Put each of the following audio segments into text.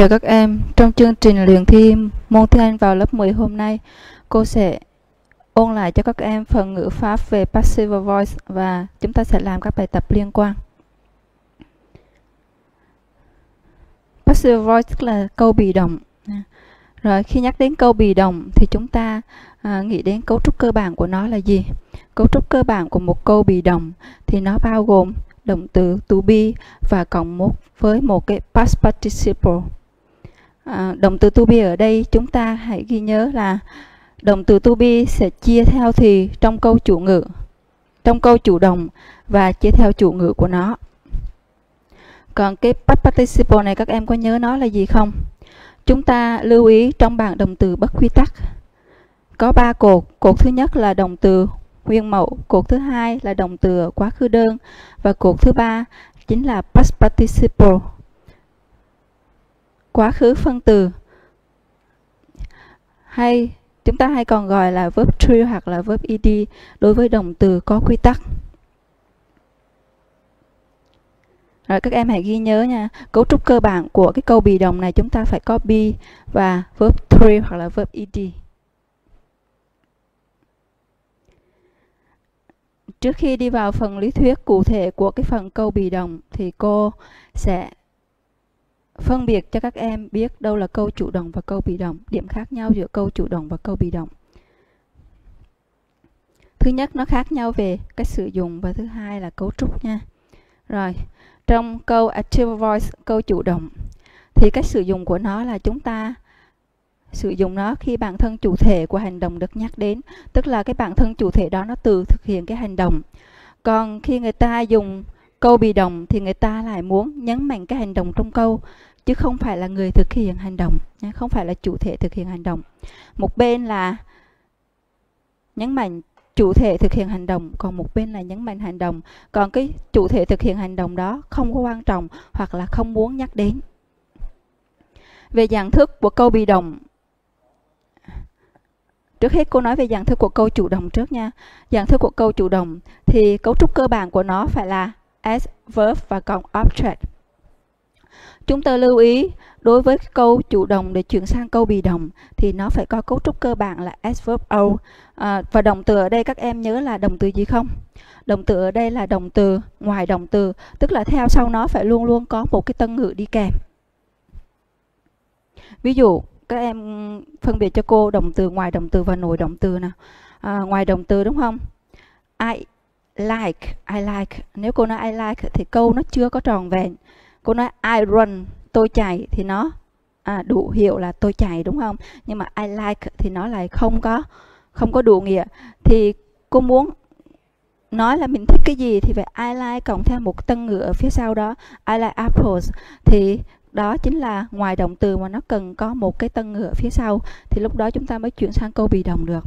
Chào các em, trong chương trình luyện thi môn tiếng Anh vào lớp 10 hôm nay, cô sẽ ôn lại cho các em phần ngữ pháp về passive voice và chúng ta sẽ làm các bài tập liên quan. Passive voice tức là câu bị động. Rồi khi nhắc đến câu bị động thì chúng ta à, nghĩ đến cấu trúc cơ bản của nó là gì? Cấu trúc cơ bản của một câu bị động thì nó bao gồm động từ to be và cộng một với một cái past participle À, động từ to be ở đây chúng ta hãy ghi nhớ là động từ to be sẽ chia theo thì trong câu chủ ngữ, trong câu chủ động và chia theo chủ ngữ của nó. Còn cái past participle này các em có nhớ nó là gì không? Chúng ta lưu ý trong bảng động từ bất quy tắc có ba cột. Cột thứ nhất là động từ nguyên mẫu, cột thứ hai là động từ quá khứ đơn và cột thứ ba chính là past participle quá khứ phân từ hay chúng ta hay còn gọi là verb true hoặc là verb ed đối với động từ có quy tắc. Rồi các em hãy ghi nhớ nha, cấu trúc cơ bản của cái câu bị động này chúng ta phải có be và verb true hoặc là verb ed. Trước khi đi vào phần lý thuyết cụ thể của cái phần câu bị động thì cô sẽ phân biệt cho các em biết đâu là câu chủ động và câu bị động, điểm khác nhau giữa câu chủ động và câu bị động. Thứ nhất nó khác nhau về cách sử dụng và thứ hai là cấu trúc nha. Rồi, trong câu active voice, câu chủ động thì cách sử dụng của nó là chúng ta sử dụng nó khi bản thân chủ thể của hành động được nhắc đến, tức là cái bản thân chủ thể đó nó tự thực hiện cái hành động. Còn khi người ta dùng câu bị động thì người ta lại muốn nhấn mạnh cái hành động trong câu chứ không phải là người thực hiện hành động không phải là chủ thể thực hiện hành động. Một bên là nhấn mạnh chủ thể thực hiện hành động, còn một bên là nhấn mạnh hành động. Còn cái chủ thể thực hiện hành động đó không có quan trọng hoặc là không muốn nhắc đến. Về dạng thức của câu bị động, trước hết cô nói về dạng thức của câu chủ động trước nha. Dạng thức của câu chủ động thì cấu trúc cơ bản của nó phải là as, verb và cộng object. Chúng ta lưu ý đối với câu chủ động để chuyển sang câu bị động thì nó phải có cấu trúc cơ bản là S verb O à, và động từ ở đây các em nhớ là động từ gì không? Động từ ở đây là động từ ngoài động từ tức là theo sau nó phải luôn luôn có một cái tân ngữ đi kèm. Ví dụ các em phân biệt cho cô động từ ngoài động từ và nội động từ nào. À, ngoài động từ đúng không? I like, I like. Nếu cô nói I like thì câu nó chưa có tròn vẹn cô nói I run tôi chạy thì nó à, đủ hiệu là tôi chạy đúng không? Nhưng mà I like thì nó lại không có không có đủ nghĩa. Thì cô muốn nói là mình thích cái gì thì phải I like cộng theo một tân ngữ ở phía sau đó I like apples. Thì đó chính là ngoài động từ mà nó cần có một cái tân ngữ ở phía sau. Thì lúc đó chúng ta mới chuyển sang câu bị động được.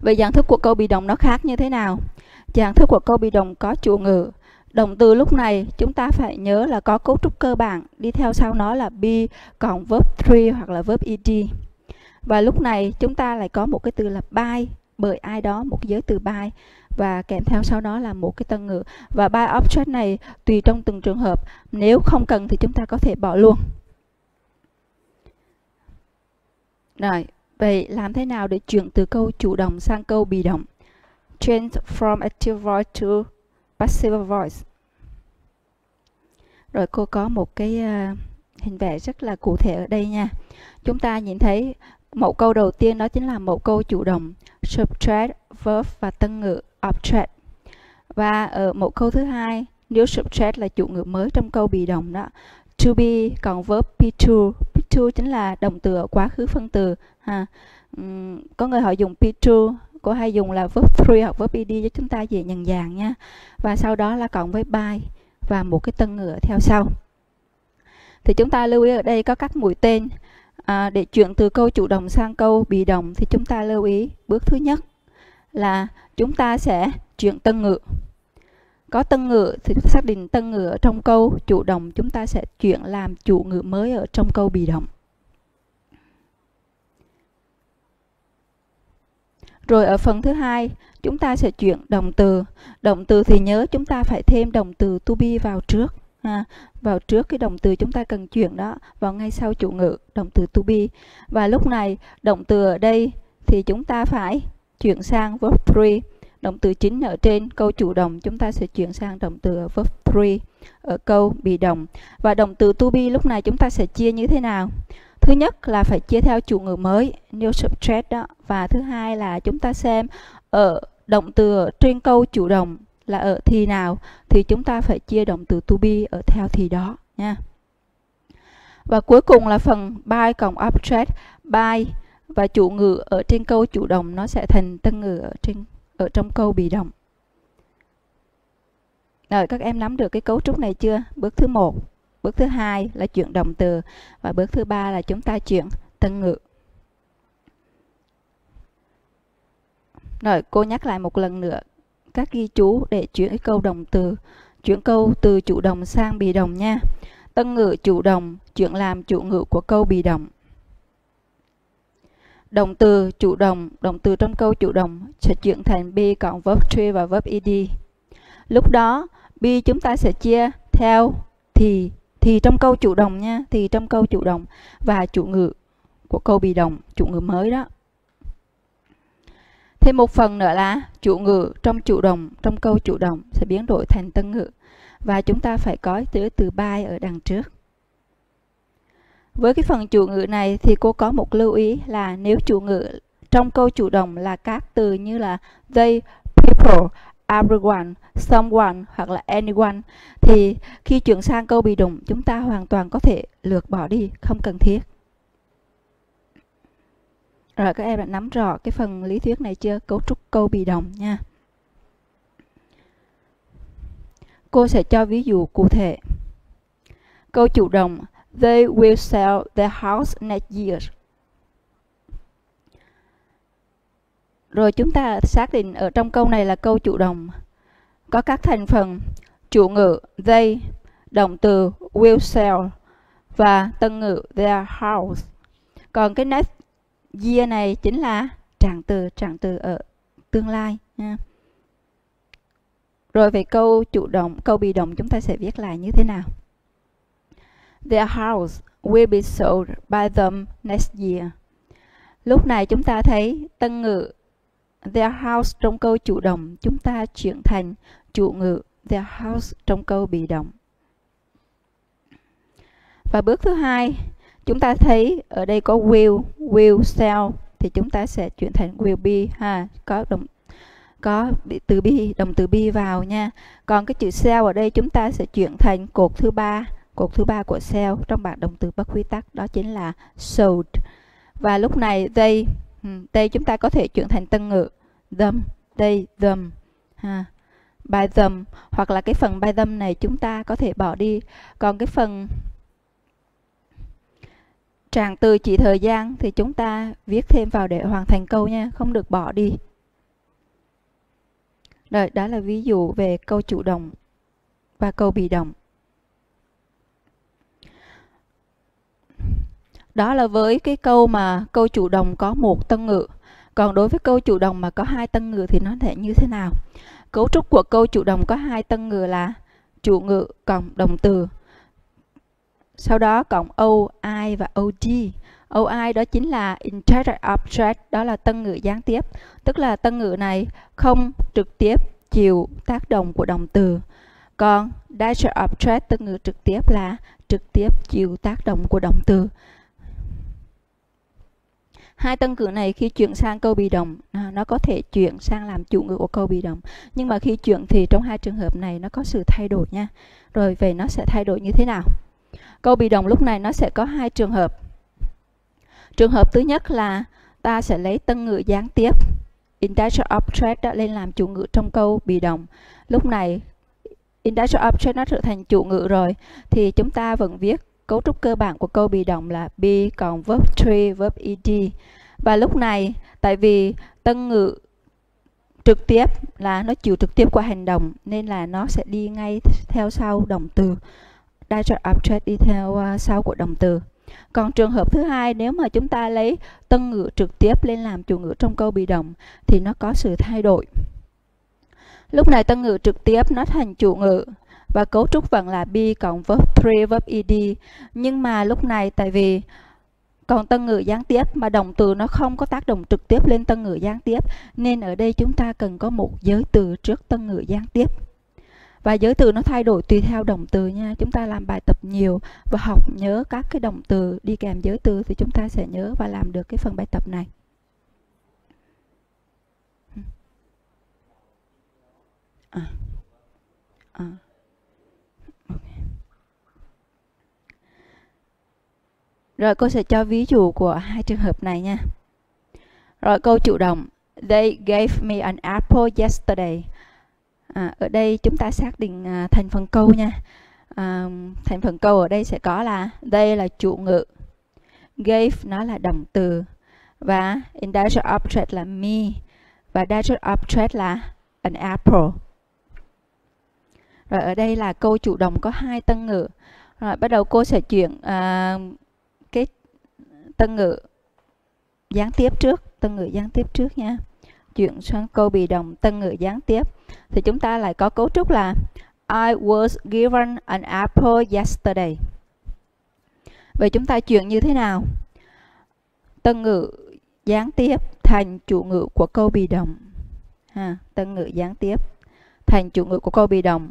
Vậy dạng thức của câu bị động nó khác như thế nào? Dạng thức của câu bị động có chủ ngữ. Động từ lúc này chúng ta phải nhớ là có cấu trúc cơ bản, đi theo sau nó là be cộng verb 3 hoặc là verb ed. Và lúc này chúng ta lại có một cái từ là by bởi ai đó một giới từ by và kèm theo sau đó là một cái tân ngữ. Và by object này tùy trong từng trường hợp nếu không cần thì chúng ta có thể bỏ luôn. Rồi vậy làm thế nào để chuyển từ câu chủ động sang câu bị động? Change from active voice to passive voice. Rồi cô có một cái uh, hình vẽ rất là cụ thể ở đây nha. Chúng ta nhìn thấy mẫu câu đầu tiên đó chính là mẫu câu chủ động subject verb và tân ngữ object và ở mẫu câu thứ hai nếu subject là chủ ngữ mới trong câu bị động đó to be còn verb be to. Be to chính là động từ ở quá khứ phân từ ha. Uhm, có người họ dùng be to cô hay dùng là verb 3 hoặc verb ed cho chúng ta dễ nhận dạng nha. Và sau đó là cộng với by và một cái tân ngữ theo sau. Thì chúng ta lưu ý ở đây có các mũi tên. À, để chuyển từ câu chủ động sang câu bị động thì chúng ta lưu ý bước thứ nhất là chúng ta sẽ chuyển tân ngữ. Có tân ngữ thì xác định tân ngữ ở trong câu chủ động chúng ta sẽ chuyển làm chủ ngữ mới ở trong câu bị động. Rồi ở phần thứ hai, chúng ta sẽ chuyển động từ. Động từ thì nhớ chúng ta phải thêm động từ to be vào trước. ha, vào trước cái động từ chúng ta cần chuyển đó vào ngay sau chủ ngữ động từ to be và lúc này động từ ở đây thì chúng ta phải chuyển sang verb 3 động từ chính ở trên câu chủ động chúng ta sẽ chuyển sang động từ ở verb 3 ở câu bị động và động từ to be lúc này chúng ta sẽ chia như thế nào thứ nhất là phải chia theo chủ ngữ mới, new subject đó. Và thứ hai là chúng ta xem ở động từ trên câu chủ động là ở thì nào, thì chúng ta phải chia động từ to be ở theo thì đó, nha. Và cuối cùng là phần by cộng object by và chủ ngữ ở trên câu chủ động nó sẽ thành tân ngữ ở trên, ở trong câu bị động. Rồi, các em nắm được cái cấu trúc này chưa? Bước thứ một bước thứ hai là chuyển động từ và bước thứ ba là chúng ta chuyển tân ngữ. Rồi, cô nhắc lại một lần nữa các ghi chú để chuyển cái câu động từ, chuyển câu từ chủ động sang bị động nha. Tân ngữ chủ động, chuyển làm chủ ngữ của câu bị động. Động từ chủ động động từ trong câu chủ động sẽ chuyển thành be cộng verb tree và verb ed lúc đó, be chúng ta sẽ chia theo thì thì trong câu chủ động nha thì trong câu chủ động và chủ ngữ của câu bị động chủ ngữ mới đó. Thêm một phần nữa là chủ ngữ trong chủ động trong câu chủ động sẽ biến đổi thành tân ngữ. Và chúng ta phải có từ từ by ở đằng trước. Với cái phần chủ ngữ này thì cô có một lưu ý là nếu chủ ngữ trong câu chủ động là các từ như là they, people, everyone, someone hoặc là anyone thì khi chuyển sang câu bị động chúng ta hoàn toàn có thể lược bỏ đi, không cần thiết. Rồi các em đã nắm rõ cái phần lý thuyết này chưa? Cấu trúc câu bị động nha. Cô sẽ cho ví dụ cụ thể. Câu chủ động They will sell their house next year. Rồi chúng ta xác định ở trong câu này là câu chủ động. Có các thành phần chủ ngữ they, động từ will sell và tân ngữ their house. Còn cái next year này chính là trạng từ, trạng từ ở tương lai nha. Rồi về câu chủ động, câu bị động chúng ta sẽ viết lại như thế nào? Their house will be sold by them next year. Lúc này chúng ta thấy tân ngữ their house trong câu chủ động chúng ta chuyển thành chủ ngữ their house trong câu bị động. Và bước thứ hai, chúng ta thấy ở đây có will, will sell thì chúng ta sẽ chuyển thành will be ha, có động có từ be động từ be vào nha. Còn cái chữ sell ở đây chúng ta sẽ chuyển thành cột thứ ba Cột thứ ba của sell trong bảng động từ bất quy tắc đó chính là sold. Và lúc này they, hmm, đây chúng ta có thể chuyển thành tân ngữ them, they, them. Ha. By them hoặc là cái phần by them này chúng ta có thể bỏ đi. Còn cái phần tràng từ chỉ thời gian thì chúng ta viết thêm vào để hoàn thành câu nha, không được bỏ đi. Rồi, đó là ví dụ về câu chủ động và câu bị động. Đó là với cái câu mà câu chủ động có một tân ngữ. Còn đối với câu chủ động mà có hai tân ngữ thì nó thể như thế nào? Cấu trúc của câu chủ động có hai tân ngữ là chủ ngữ cộng động từ. Sau đó cộng o, I và OG. OI đó chính là indirect object, đó là tân ngữ gián tiếp. Tức là tân ngữ này không trực tiếp chịu tác động của động từ. Còn direct object tân ngữ trực tiếp là trực tiếp chịu tác động của động từ. Hai tân cử này khi chuyển sang câu bị động à, nó có thể chuyển sang làm chủ ngữ của câu bị động. Nhưng mà khi chuyển thì trong hai trường hợp này nó có sự thay đổi nha. Rồi về nó sẽ thay đổi như thế nào? Câu bị động lúc này nó sẽ có hai trường hợp. Trường hợp thứ nhất là ta sẽ lấy tân ngữ gián tiếp indirect object đã lên làm chủ ngữ trong câu bị động. Lúc này indirect object nó trở thành chủ ngữ rồi thì chúng ta vẫn viết Cấu trúc cơ bản của câu bị động là be cộng verb tree verb ed. Và lúc này, tại vì tân ngữ trực tiếp là nó chịu trực tiếp qua hành động nên là nó sẽ đi ngay theo sau động từ. Direct object đi theo uh, sau của động từ. Còn trường hợp thứ hai nếu mà chúng ta lấy tân ngữ trực tiếp lên làm chủ ngữ trong câu bị động thì nó có sự thay đổi. Lúc này tân ngữ trực tiếp nó thành chủ ngữ và cấu trúc vẫn là be cộng verb 3 verb ed nhưng mà lúc này, tại vì còn tân ngữ gián tiếp mà động từ nó không có tác động trực tiếp lên tân ngữ gián tiếp, nên ở đây chúng ta cần có một giới từ trước tân ngữ gián tiếp. Và giới từ nó thay đổi tùy theo động từ nha. Chúng ta làm bài tập nhiều và học nhớ các cái động từ đi kèm giới từ thì chúng ta sẽ nhớ và làm được cái phần bài tập này. À. Rồi cô sẽ cho ví dụ của hai trường hợp này nha. Rồi câu chủ động. They gave me an apple yesterday. À, ở đây chúng ta xác định à, thành phần câu nha. À, thành phần câu ở đây sẽ có là đây là chủ ngữ. Gave nó là động từ. Và industrial object là me. Và industrial object là an apple. Rồi ở đây là câu chủ động có hai tân ngữ. Rồi bắt đầu cô sẽ chuyển uh, tân ngữ gián tiếp trước, tân ngữ gián tiếp trước nha. Chuyển sang câu bị động tân ngữ gián tiếp thì chúng ta lại có cấu trúc là I was given an apple yesterday. Vậy chúng ta chuyển như thế nào? Tân ngữ gián tiếp thành chủ ngữ của câu bị động. Ha, tân ngữ gián tiếp thành chủ ngữ của câu bị động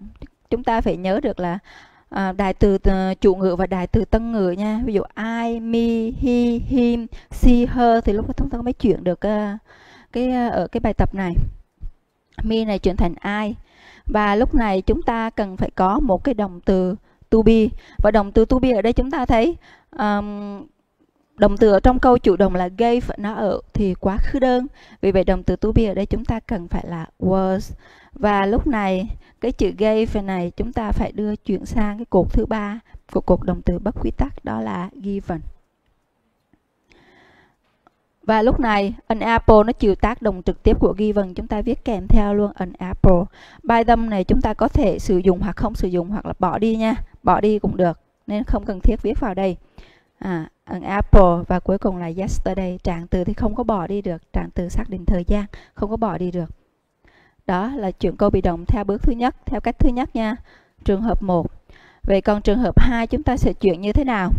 chúng ta phải nhớ được là à, đại từ ờ, chủ ngữ và đại từ tân ngữ nha. Ví dụ I, me, he, him, she, her thì lúc đó chúng ta mới chuyển được uh, cái uh, ở cái bài tập này. Me này chuyển thành I và lúc này chúng ta cần phải có một cái động từ to be. Và động từ to be ở đây chúng ta thấy um, động từ ở trong câu chủ động là gave, nó ở thì quá khứ đơn. Vì vậy động từ to be ở đây chúng ta cần phải là was. Và lúc này, cái chữ gave này chúng ta phải đưa chuyển sang cái cột thứ ba của cột động từ bất quy tắc, đó là given. Và lúc này, an apple nó chịu tác động trực tiếp của given, chúng ta viết kèm theo luôn an apple. By tâm này chúng ta có thể sử dụng hoặc không sử dụng hoặc là bỏ đi nha, bỏ đi cũng được, nên không cần thiết viết vào đây à, an apple và cuối cùng là yesterday trạng từ thì không có bỏ đi được trạng từ xác định thời gian không có bỏ đi được đó là chuyển câu bị động theo bước thứ nhất, theo cách thứ nhất nha. Trường hợp 1. Vậy còn trường hợp 2 chúng ta sẽ chuyển như thế nào?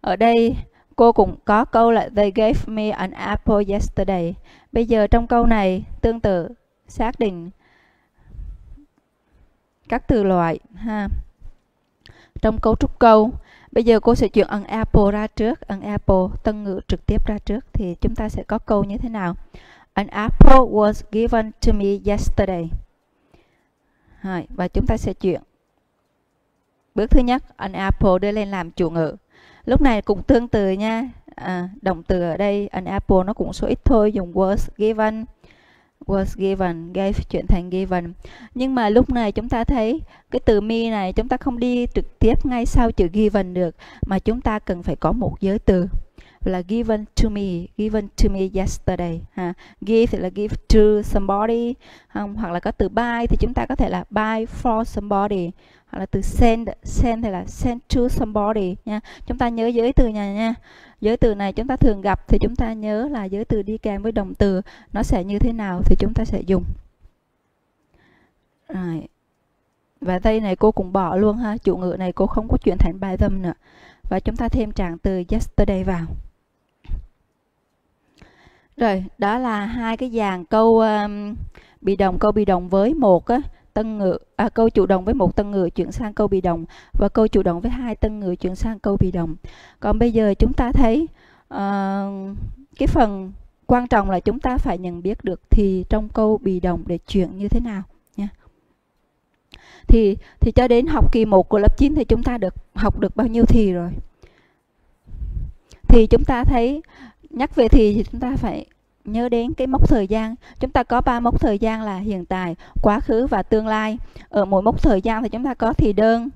Ở đây cô cũng có câu là They gave me an apple yesterday. Bây giờ trong câu này tương tự xác định các từ loại ha. Trong cấu trúc câu, bây giờ cô sẽ chuyển ấn apple ra trước, ấn apple tân ngữ trực tiếp ra trước thì chúng ta sẽ có câu như thế nào? An apple was given to me yesterday. Rồi, và chúng ta sẽ chuyển. Bước thứ nhất, an apple đưa lên làm chủ ngữ. Lúc này cũng tương tự nha. À, động từ ở đây, an apple nó cũng số ít thôi, dùng was given. Was given, gave chuyển thành given. Nhưng mà lúc này chúng ta thấy cái từ me này chúng ta không đi trực tiếp ngay sau chữ given được, mà chúng ta cần phải có một giới từ là given to me, given to me yesterday, ha. Give thì là give to somebody không? hoặc là có từ buy thì chúng ta có thể là buy for somebody, hoặc là từ send send thì là send to somebody, nha. Chúng ta nhớ giới từ này nha. Giới từ này chúng ta thường gặp thì chúng ta nhớ là giới từ đi kèm với động từ, nó sẽ như thế nào thì chúng ta sẽ dùng. Rồi. Và đây này cô cũng bỏ luôn ha, chủ ngữ này cô không có chuyển thành bài tâm nữa. Và chúng ta thêm trạng từ yesterday vào rồi, đó là hai cái dàn câu um, bị động câu bị động với một á, tân ngữ à, câu chủ động với một tân ngữ chuyển sang câu bị động và câu chủ động với hai tân ngữ chuyển sang câu bị động. Còn bây giờ chúng ta thấy uh, cái phần quan trọng là chúng ta phải nhận biết được thì trong câu bị động để chuyển như thế nào nha. Thì thì cho đến học kỳ 1 của lớp 9 thì chúng ta được học được bao nhiêu thì rồi. Thì chúng ta thấy nhắc về thì thì chúng ta phải nhớ đến cái mốc thời gian. Chúng ta có ba mốc thời gian là hiện tại, quá khứ và tương lai. Ở mỗi mốc thời gian thì chúng ta có thì đơn,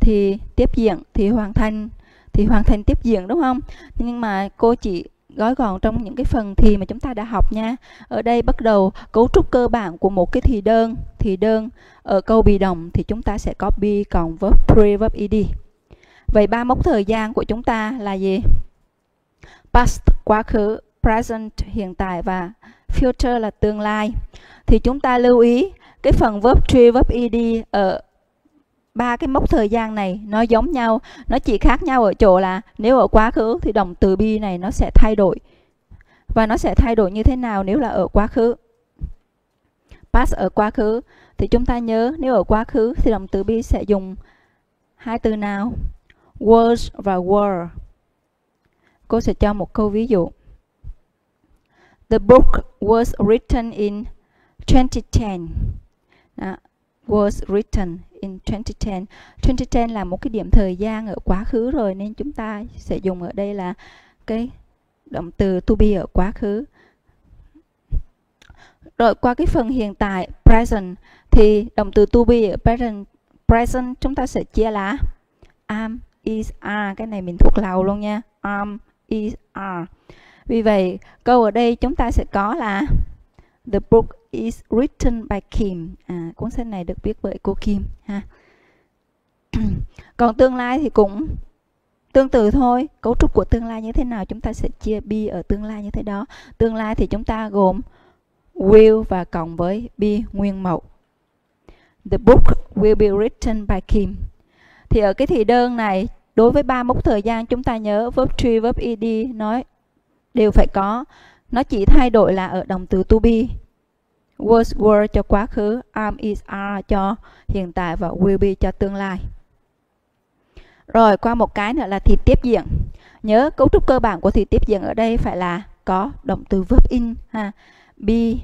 thì tiếp diễn, thì hoàn thành, thì hoàn thành tiếp diễn, đúng không? Nhưng mà cô chỉ gói gọn trong những cái phần thì mà chúng ta đã học nha. Ở đây bắt đầu, cấu trúc cơ bản của một cái thì đơn thì đơn. Ở câu bị động thì chúng ta sẽ có be cộng verb pre verb ed vậy ba mốc thời gian của chúng ta là gì? Past, quá khứ, present, hiện tại và future là tương lai. Thì chúng ta lưu ý, cái phần verb tree verb ed ở ba cái mốc thời gian này nó giống nhau, nó chỉ khác nhau ở chỗ là nếu ở quá khứ thì động từ be này nó sẽ thay đổi. Và nó sẽ thay đổi như thế nào nếu là ở quá khứ? Past ở quá khứ, thì chúng ta nhớ nếu ở quá khứ thì động từ be sẽ dùng hai từ nào? Was và were cô sẽ cho một câu ví dụ. The book was written in 2010 Đó, was written in 2010 2010 là một cái điểm thời gian ở quá khứ rồi nên chúng ta sẽ dùng ở đây là cái động từ to be ở quá khứ. Rồi qua cái phần hiện tại present thì động từ to be ở present present chúng ta sẽ chia là am is are cái này mình thuộc lầu luôn nha. Am are. Vì vậy câu ở đây chúng ta sẽ có là the book is written by Kim. À, cuốn sách này được viết bởi cô Kim ha. Còn tương lai thì cũng tương tự thôi cấu trúc của tương lai như thế nào chúng ta sẽ chia be ở tương lai như thế đó. Tương lai thì chúng ta gồm will và cộng với be nguyên mẫu. The book will be written by Kim. Thì ở cái thì đơn này đối với ba mốc thời gian chúng ta nhớ verb tree verb ed nói, đều phải có. Nó chỉ thay đổi là ở động từ to be. Was were cho quá khứ, am, is, are cho hiện tại và will be cho tương lai. Rồi, qua một cái nữa là thì tiếp diễn nhớ cấu trúc cơ bản của thì tiếp diễn ở đây phải là có động từ verb in ha. Be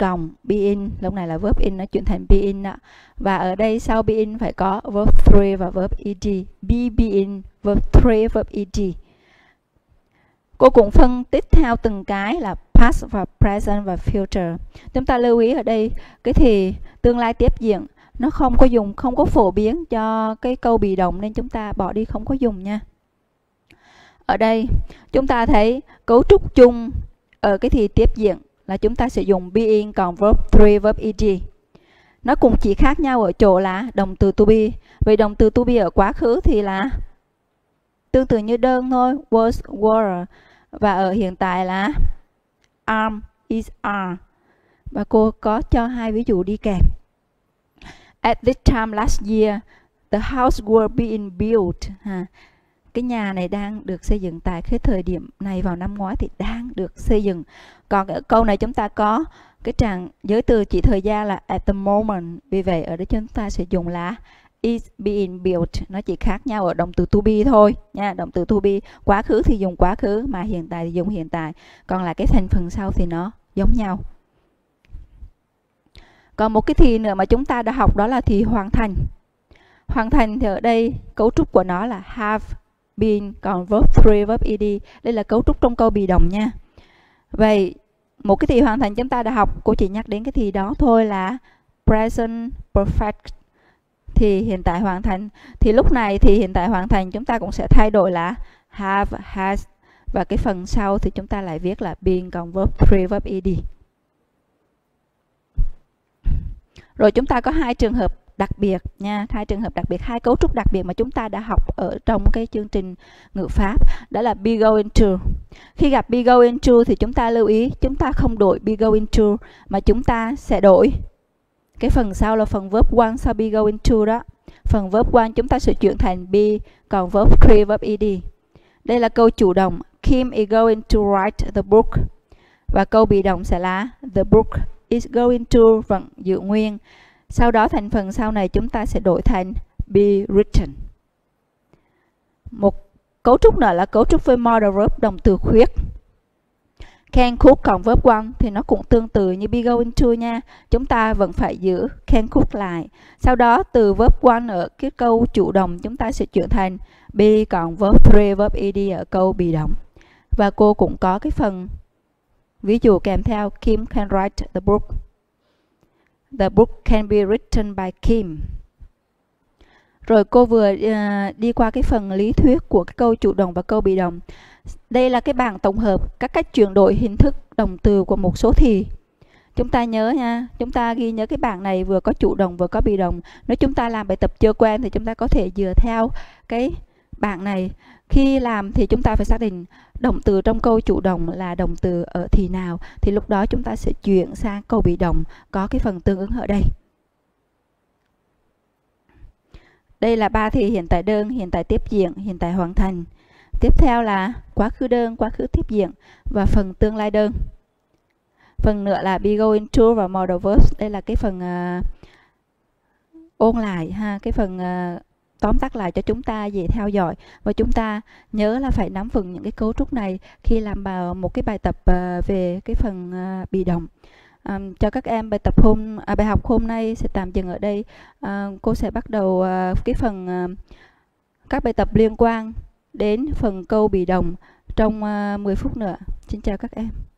cộng be in lúc này là verb in nó chuyển thành be in đó. và ở đây sau be in phải có verb 3 và verb ed. Be be in verb 3 verb ed. Cô cũng phân tích theo từng cái là past và present và future. Chúng ta lưu ý ở đây, cái thì tương lai tiếp diễn, nó không có dùng, không có phổ biến cho cái câu bị động nên chúng ta bỏ đi, không có dùng nha. Ở đây, chúng ta thấy cấu trúc chung ở cái thì tiếp diễn là chúng ta sẽ dùng being còn verb 3 verb ed nó cũng chỉ khác nhau ở chỗ là động từ to be. Vì động từ to be ở quá khứ thì là tương tự như đơn thôi, was, were, và ở hiện tại là am, is, are. Và cô có cho hai ví dụ đi kèm. At this time last year, the house were being built, ha cái nhà này đang được xây dựng tại cái thời điểm này vào năm ngoái thì đang được xây dựng. Còn ở câu này chúng ta có cái trạng giới từ chỉ thời gian là at the moment. Vì vậy ở đây chúng ta sẽ dùng là is being built. Nó chỉ khác nhau ở động từ to be thôi, nha, động từ to be. Quá khứ thì dùng quá khứ, mà hiện tại thì dùng hiện tại. Còn là cái thành phần sau thì nó giống nhau. Còn một cái thì nữa mà chúng ta đã học đó là thì hoàn thành. Hoàn thành thì ở đây cấu trúc của nó là have been còn verb 3 verb ed. Đây là cấu trúc trong câu bị động nha. Vậy, một cái thì hoàn thành chúng ta đã học, cô chỉ nhắc đến cái thì đó thôi là present perfect. Thì hiện tại hoàn thành. Thì lúc này thì hiện tại hoàn thành, chúng ta cũng sẽ thay đổi là have, has. Và cái phần sau thì chúng ta lại viết là been còn verb 3 verb ed. Rồi chúng ta có hai trường hợp đặc biệt nha, hai trường hợp đặc biệt, hai cấu trúc đặc biệt mà chúng ta đã học ở trong cái chương trình ngữ pháp, đó là be going to. Khi gặp be going to thì chúng ta lưu ý, chúng ta không đổi be going to mà chúng ta sẽ đổi. Cái phần sau là phần verb one sau be going to đó. Phần verb one chúng ta sẽ chuyển thành be, còn verb three, verb ed. Đây là câu chủ động. Kim is going to write the book. Và câu bị động sẽ là, the book is going to vẫn giữ nguyên sau đó thành phần sau này chúng ta sẽ đổi thành be written. Một cấu trúc nữa là cấu trúc với modal verb động từ khuyết. Can cook còn verb one thì nó cũng tương tự như be going to nha. Chúng ta vẫn phải giữ can cook lại. Sau đó từ verb one ở cái câu chủ động chúng ta sẽ chuyển thành be còn verb three, verb ed ở câu bị động. Và cô cũng có cái phần, ví dụ kèm theo, Kim can write the book the book can be written by Kim rồi cô vừa uh, đi qua cái phần lý thuyết của cái câu chủ động và câu bị động đây là cái bảng tổng hợp các cách chuyển đổi hình thức động từ của một số thì. Chúng ta nhớ nha, chúng ta ghi nhớ cái bảng này vừa có chủ động vừa có bị động. Nếu chúng ta làm bài tập chưa quen thì chúng ta có thể dựa theo cái bảng này. Khi làm thì chúng ta phải xác định động từ trong câu chủ động là động từ ở thì nào thì lúc đó chúng ta sẽ chuyển sang câu bị động có cái phần tương ứng ở đây. đây là ba thì hiện tại đơn, hiện tại tiếp diễn, hiện tại hoàn thành. Tiếp theo là quá khứ đơn, quá khứ tiếp diễn và phần tương lai đơn. Phần nữa là be going to và modal verbs. Đây là cái phần uh, ôn lại ha, cái phần uh, tóm tắt lại cho chúng ta dễ theo dõi và chúng ta nhớ là phải nắm vững những cái cấu trúc này khi làm vào một cái bài tập ờ, về cái phần ờ, bị động. Um, cho các em bài tập hôm à, bài học hôm nay sẽ tạm dừng ở đây. Cô sẽ bắt đầu cái phần các bài tập liên quan đến phần câu bị động trong uh, 10 phút nữa. Xin chào các em.